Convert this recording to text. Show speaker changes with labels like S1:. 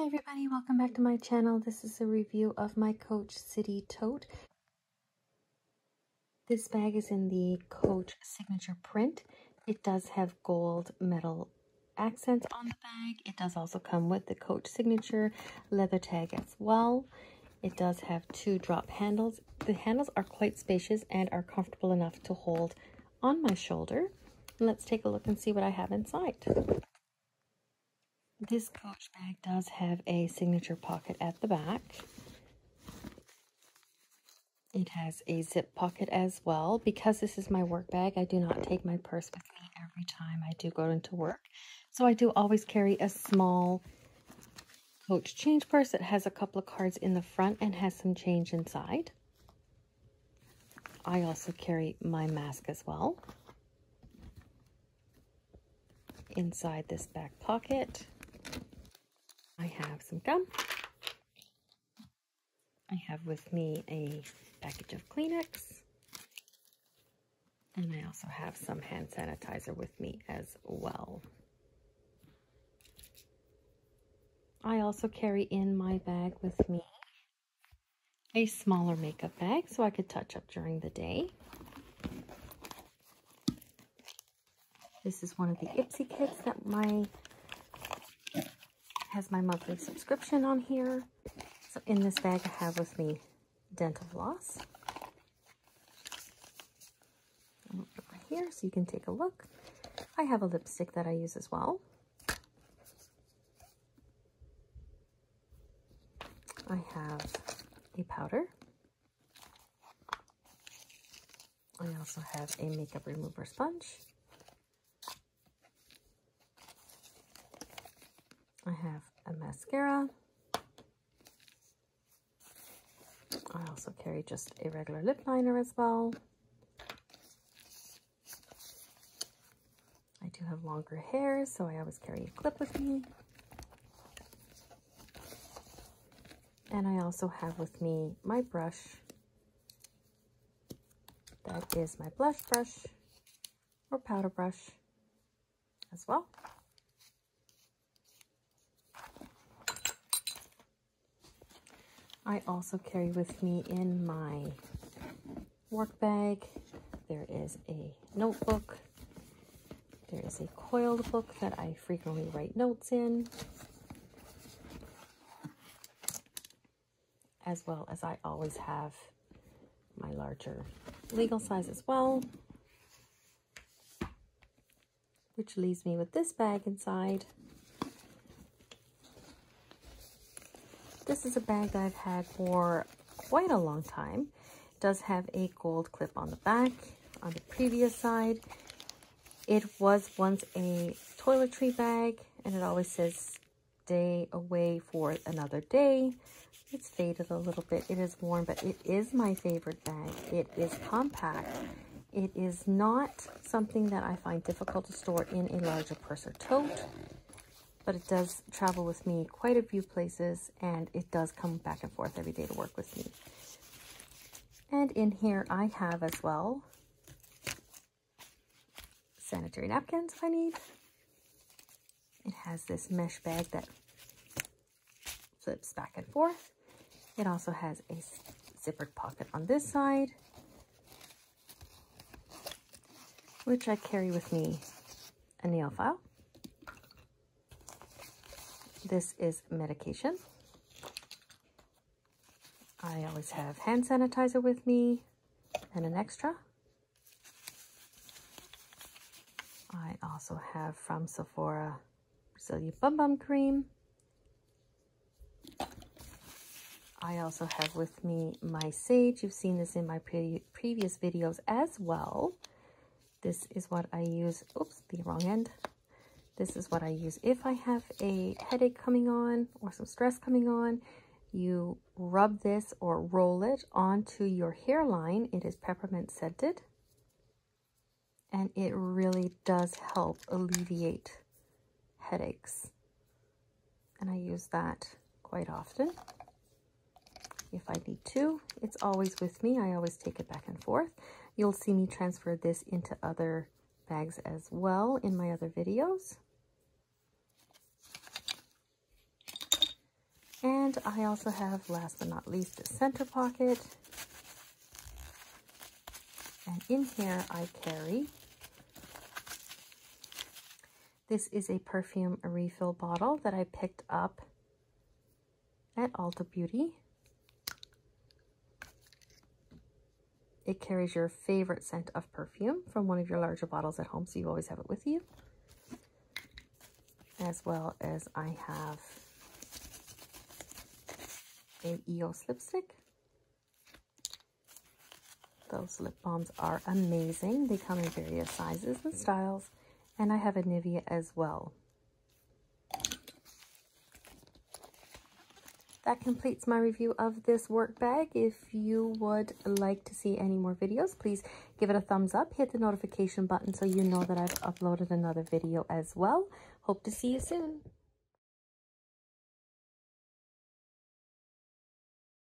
S1: Hi everybody, welcome back to my channel. This is a review of my Coach City Tote. This bag is in the Coach signature print. It does have gold metal accents on the bag. It does also come with the Coach signature leather tag as well. It does have two drop handles. The handles are quite spacious and are comfortable enough to hold on my shoulder. Let's take a look and see what I have inside. This Coach bag does have a signature pocket at the back. It has a zip pocket as well. Because this is my work bag, I do not take my purse with me every time I do go into work. So I do always carry a small Coach change purse that has a couple of cards in the front and has some change inside. I also carry my mask as well. Inside this back pocket, have some gum. I have with me a package of Kleenex. And I also have some hand sanitizer with me as well. I also carry in my bag with me a smaller makeup bag so I could touch up during the day. This is one of the Ipsy kits that my has my monthly subscription on here. So in this bag I have with me dental floss. here so you can take a look. I have a lipstick that I use as well. I have a powder. I also have a makeup remover sponge. I have a mascara. I also carry just a regular lip liner as well. I do have longer hair, so I always carry a clip with me. And I also have with me my brush. That is my blush brush or powder brush as well. I also carry with me in my work bag, there is a notebook. There is a coiled book that I frequently write notes in. As well as I always have my larger legal size as well. Which leaves me with this bag inside. This is a bag that I've had for quite a long time. It does have a gold clip on the back. On the previous side, it was once a toiletry bag, and it always says stay away for another day. It's faded a little bit. It is worn, but it is my favorite bag. It is compact. It is not something that I find difficult to store in a larger purse or tote but it does travel with me quite a few places and it does come back and forth every day to work with me. And in here I have as well sanitary napkins if I need. It has this mesh bag that flips back and forth. It also has a zippered pocket on this side, which I carry with me a nail file this is medication. I always have hand sanitizer with me and an extra. I also have from Sephora Brazilian Bum Bum Cream. I also have with me my Saje. You've seen this in my pre previous videos as well. This is what I use. Oops, the wrong end. This is what I use. If I have a headache coming on or some stress coming on, you rub this or roll it onto your hairline. It is peppermint scented. And it really does help alleviate headaches. And I use that quite often. If I need to, it's always with me. I always take it back and forth. You'll see me transfer this into other bags as well in my other videos. And I also have, last but not least, a center pocket. And in here I carry, this is a perfume refill bottle that I picked up at Ulta Beauty. It carries your favorite scent of perfume from one of your larger bottles at home, so you always have it with you. As well as I have a EOS lipstick. Those lip balms are amazing. They come in various sizes and styles. And I have a Nivea as well. That completes my review of this work bag. If you would like to see any more videos, please give it a thumbs up. Hit the notification button so you know that I've uploaded another video as well. Hope to see you soon.